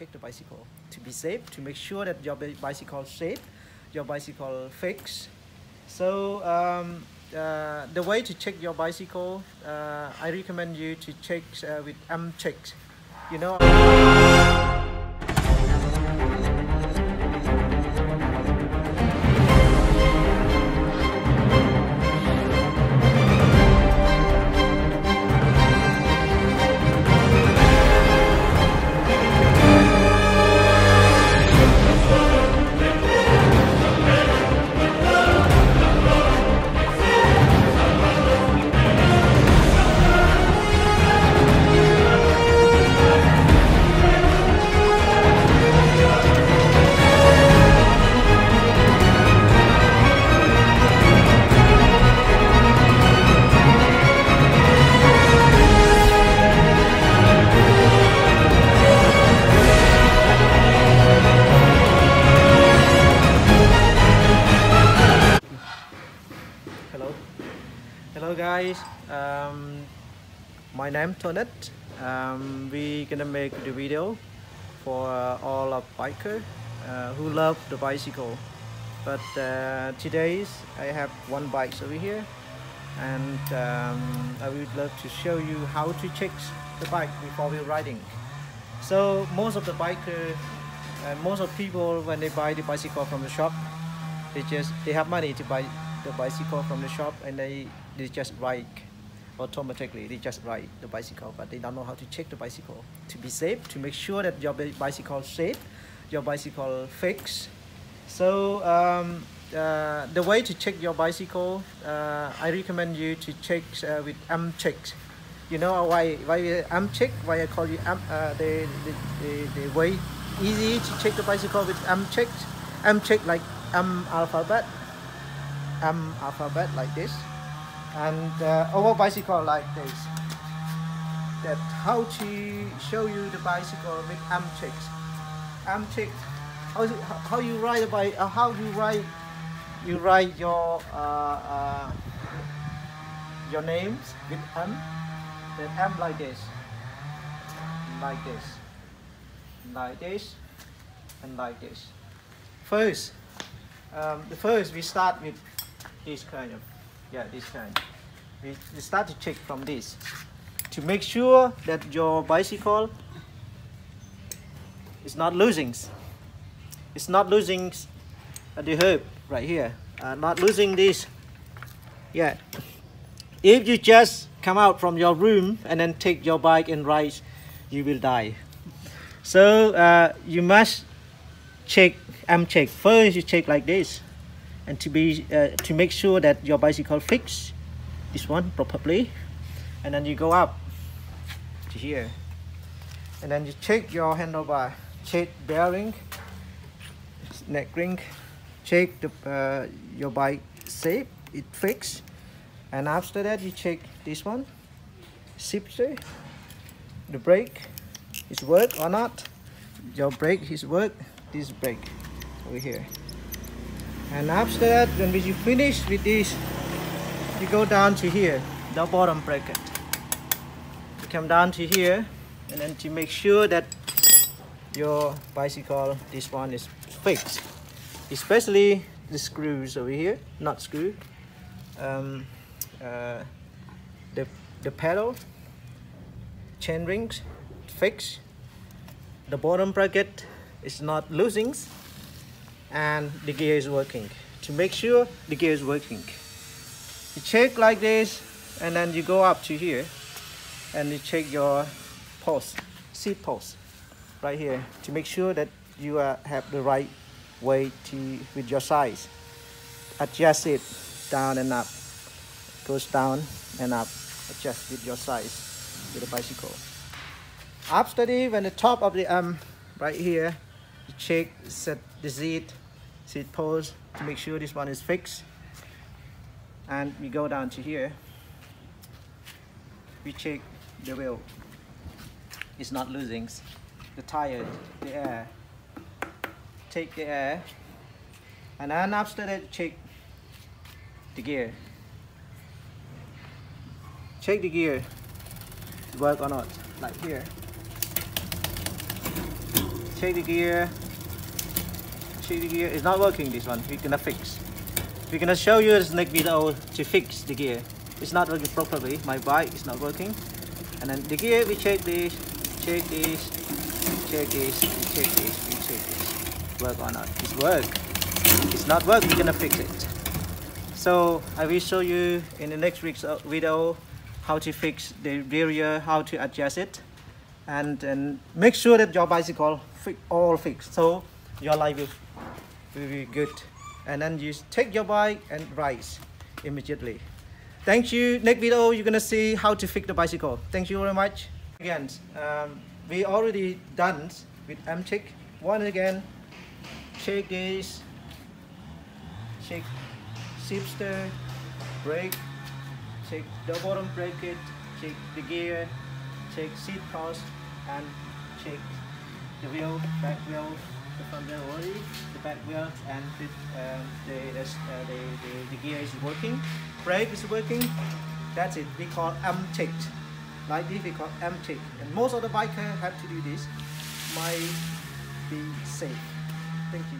check the bicycle to be safe, to make sure that your bicycle safe, your bicycle fixed. So um, uh, the way to check your bicycle, uh, I recommend you to check uh, with M check. You know. My name Toneth um, we gonna make the video for uh, all of biker uh, who love the bicycle. But uh, today I have one bike over here. And um, I would love to show you how to check the bike before we're riding. So most of the biker and most of people when they buy the bicycle from the shop they just they have money to buy the bicycle from the shop and they they just ride automatically they just ride the bicycle but they don't know how to check the bicycle to be safe to make sure that your bi- bicycle safe your bicycle fixed. So um, uh, the way to check your bicycle uh, I recommend you to check uh, with M check you know why why M check why I call you M uh, the, the, the, the way easy to check the bicycle with M check M check like M alphabet M alphabet like this and uh, our bicycle like this that how to show you the bicycle with M checks M check how, how you ride bike uh, how you ride you write your uh, uh, your names with M? Then M like this like this like this and like this. First um, the first we start with this kind of yeah this kind. We, start to check from this. To make sure that your bicycle is not losing it's not losing the herb right here uh, not losing this. Yeah. If you just come out from your room and then take your bike and ride you will die. So uh, you must check M check. First you check like this and to be uh, to make sure that your bicycle fix this one properly. And then you go up to here. And then you check your handlebar check bearing neck ring check the uh, your bike safe it fixed and after that you check this one shifter the brake is work or not. Your brake is work this brake over here and after that when you finish with this you go down to here the bottom bracket. You come down to here and then to make sure that your bicycle this one is fixed. Especially the screws over here not screw um, uh, the the pedal chain rings fixed the bottom bracket is not losing and the gear is working. To make sure the gear is working you check like this and then you go up to here and you check your post seat post right here to make sure that you uh, have the right way to with your size. Adjust it down and up. Goes down and up. Adjust with your size with the bicycle. After the when the top of the arm right here you check set the seat seat post to make sure this one is fixed. And we go down to here. We check the wheel. It's not losing. The tire the air. Take the air. And then after that check the gear. Check the gear. Work or not. Like here. Check the gear gear it's not working this one. We're gonna fix. We're gonna show you this next video to fix the gear. It's not working properly. My bike is not working. And then the gear we check this check this check this we check this we check this. Work or not? It's work. It's not work. We're gonna fix it. So I will show you in the next week's uh, video how to fix the barrier how to adjust it. And, and make sure that your bicycle fi all fixed. So your life will, will be good. And then you take your bike and ride immediately. Thank you. Next video you're gonna see how to fix the bicycle. Thank you very much. Again um, we already done with M check one again check this. Check shifter brake. Check the bottom bracket. Check the gear. Check seat post. And check the wheel back wheel the already the back wheel and the, um, the, uh, the, the, the gear is working brake is working. That's it. We call M check like this we call M check and most of the bikers have to do this. Might be safe. Thank you